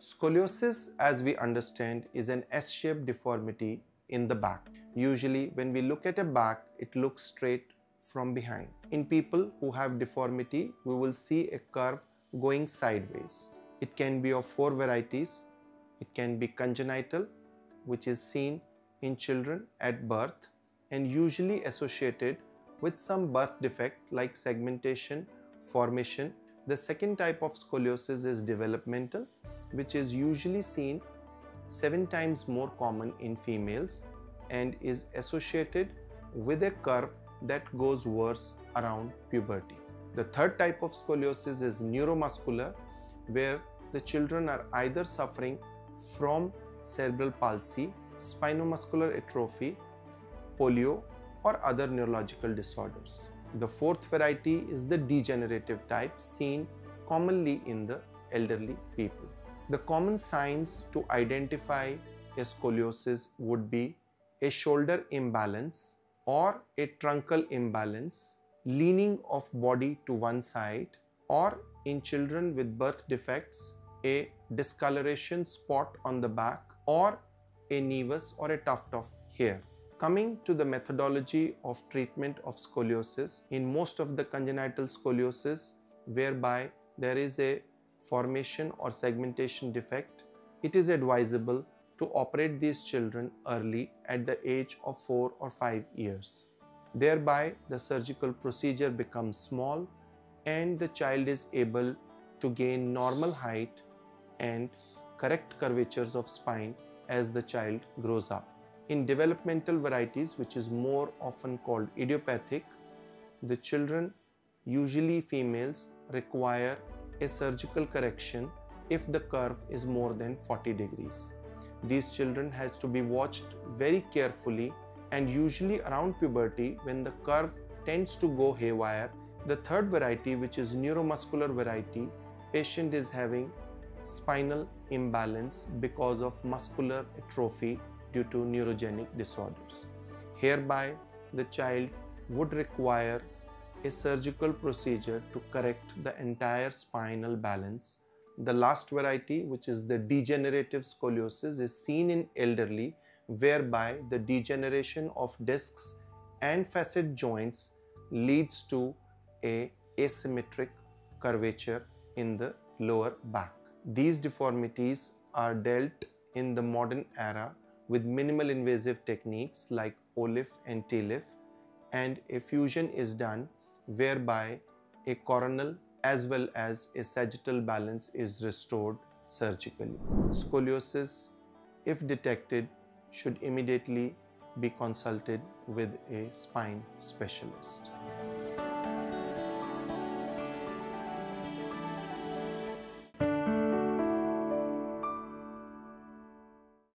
Scoliosis, as we understand, is an S-shaped deformity in the back. Usually, when we look at a back, it looks straight from behind. In people who have deformity, we will see a curve going sideways. It can be of four varieties. It can be congenital, which is seen in children at birth and usually associated with some birth defect like segmentation, formation. The second type of scoliosis is developmental, which is usually seen seven times more common in females and is associated with a curve that goes worse around puberty. The third type of scoliosis is neuromuscular where the children are either suffering from cerebral palsy, spinal muscular atrophy, polio or other neurological disorders. The fourth variety is the degenerative type seen commonly in the elderly people. The common signs to identify a scoliosis would be a shoulder imbalance or a truncal imbalance, leaning of body to one side, or in children with birth defects, a discoloration spot on the back or a nevus or a tuft of hair. Coming to the methodology of treatment of scoliosis, in most of the congenital scoliosis, whereby there is a formation or segmentation defect, it is advisable to operate these children early at the age of 4 or 5 years. Thereby, the surgical procedure becomes small and the child is able to gain normal height and correct curvatures of spine as the child grows up. In developmental varieties, which is more often called idiopathic, the children, usually females, require a surgical correction if the curve is more than 40 degrees. These children has to be watched very carefully and usually around puberty when the curve tends to go haywire. The third variety which is neuromuscular variety, patient is having spinal imbalance because of muscular atrophy due to neurogenic disorders. Hereby the child would require a surgical procedure to correct the entire spinal balance. The last variety, which is the degenerative scoliosis, is seen in elderly, whereby the degeneration of discs and facet joints leads to a asymmetric curvature in the lower back. These deformities are dealt in the modern era with minimal invasive techniques like OLIF and TLIF and a fusion is done whereby a coronal as well as a sagittal balance is restored surgically. Scoliosis, if detected, should immediately be consulted with a spine specialist.